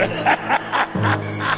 Ha ha ha!